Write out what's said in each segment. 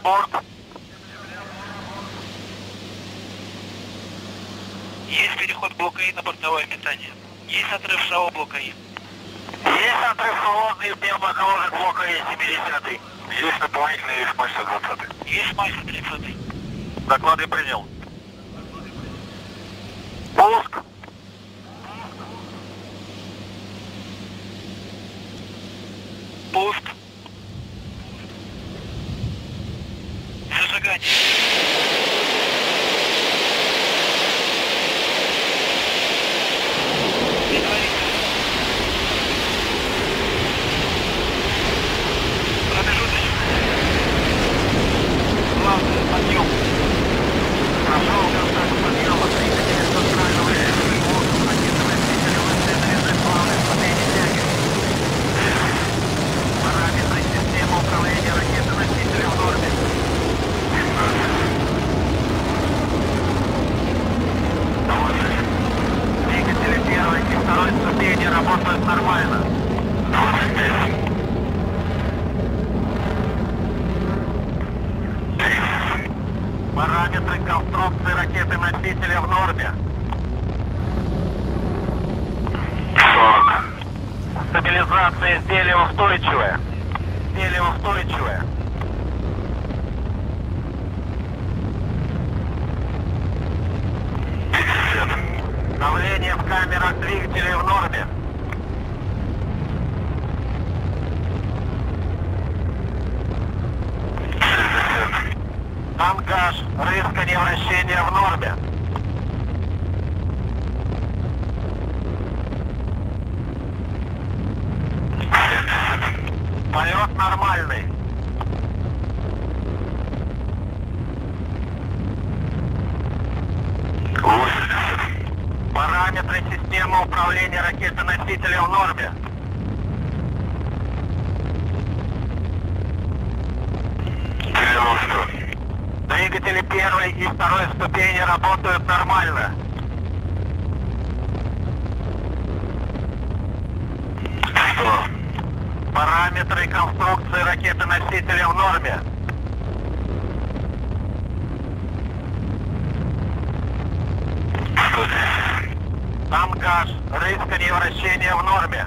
борт. Есть переход блока И на бортовое питание. Есть отрыв ШАО блока И. Есть отрыв холодный пневмоколонок блока Е-70. Есть дополнительный мастер 20. Есть мастер 30. Доклады принял. Shh. Конструкции ракеты-носителя в норме. Стабилизация изделия устойчивая. Изделие устойчивое. Давление в камерах двигателей в норме. Ангаж, рыскание вращения в норме. Полет нормальный. Параметры системы управления ракетой-носителем в норме. Двигатели первой и второй ступени работают нормально. Параметры конструкции ракеты-носителя в норме. Ангаж, рыскание и вращение в норме.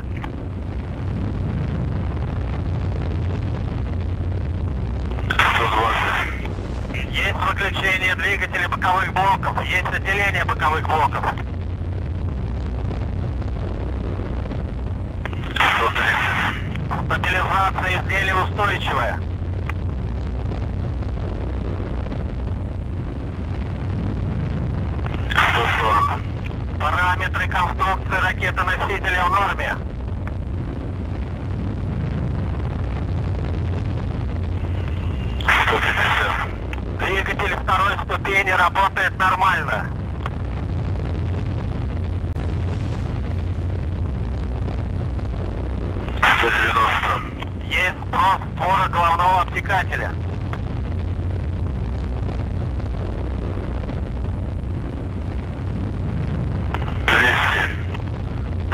Есть выключение двигателей боковых блоков, есть отделение боковых блоков. Стабилизация изделия устойчивая. Параметры конструкции ракеты-носителя в норме. Второй ступени работает нормально. Есть спрос створа головного обтекателя.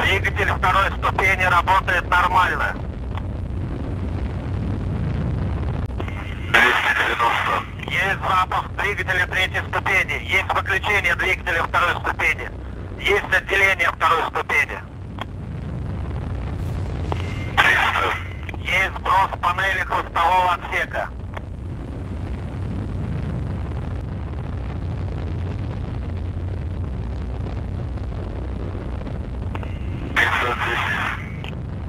Двигатель второй ступени работает нормально. 290. Есть запуск двигателя третьей ступени. Есть выключение двигателя второй ступени. Есть отделение второй ступени. 300. Есть сброс панели хвостового отсека.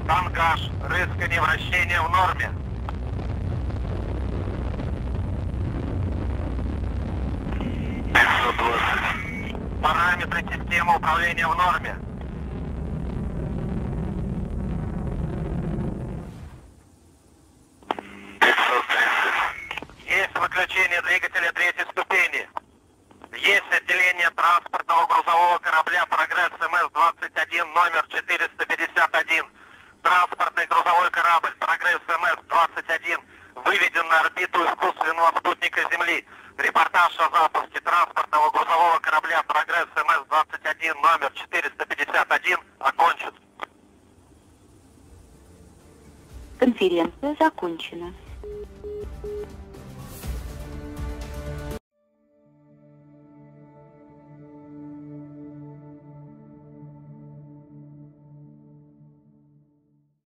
Тангаж, рыскание вращения в норме. Параметры системы управления в норме. Есть выключение двигателя третьей ступени. Есть отделение транспортного грузового корабля «Прогресс МС-21» номер 451. Транспортный грузовой корабль «Прогресс МС-21» выведен на орбиту искусственного спутника Земли. Репортаж о запуске транспортного грузового корабля «Прогресс МС-21» номер 451 окончен. Конференция закончена.